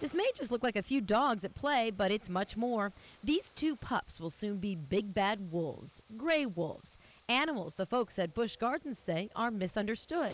This may just look like a few dogs at play, but it's much more. These two pups will soon be big bad wolves, gray wolves, animals the folks at Busch Gardens say are misunderstood.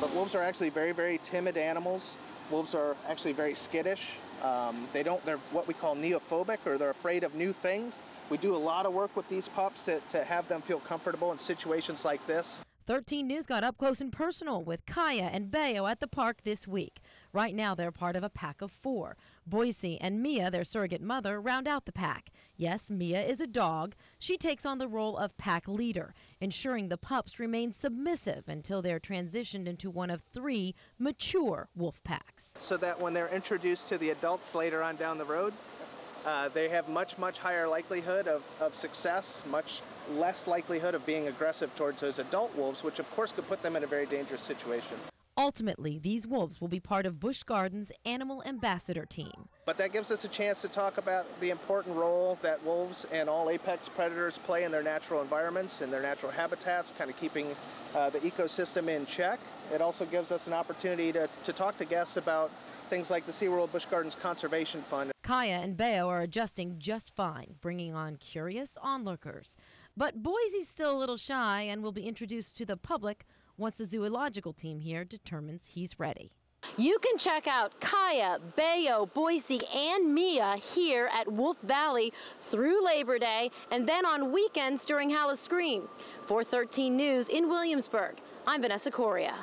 But wolves are actually very, very timid animals. Wolves are actually very skittish. Um, they don't, they're what we call neophobic or they're afraid of new things. We do a lot of work with these pups to, to have them feel comfortable in situations like this. 13 News got up close and personal with Kaya and Bayo at the park this week. Right now, they're part of a pack of four. Boise and Mia, their surrogate mother, round out the pack. Yes, Mia is a dog. She takes on the role of pack leader, ensuring the pups remain submissive until they're transitioned into one of three mature wolf packs. So that when they're introduced to the adults later on down the road, uh, they have much, much higher likelihood of, of success, much less likelihood of being aggressive towards those adult wolves, which of course could put them in a very dangerous situation. Ultimately, these wolves will be part of Busch Gardens' Animal Ambassador team. But that gives us a chance to talk about the important role that wolves and all apex predators play in their natural environments, in their natural habitats, kind of keeping uh, the ecosystem in check. It also gives us an opportunity to, to talk to guests about things like the SeaWorld Busch Gardens Conservation Fund. Kaya and Bayo are adjusting just fine, bringing on curious onlookers. But Boise's still a little shy and will be introduced to the public once the zoological team here determines he's ready. You can check out Kaya, Bayo, Boise, and Mia here at Wolf Valley through Labor Day and then on weekends during Howl-O-Scream. 413 News in Williamsburg, I'm Vanessa Coria.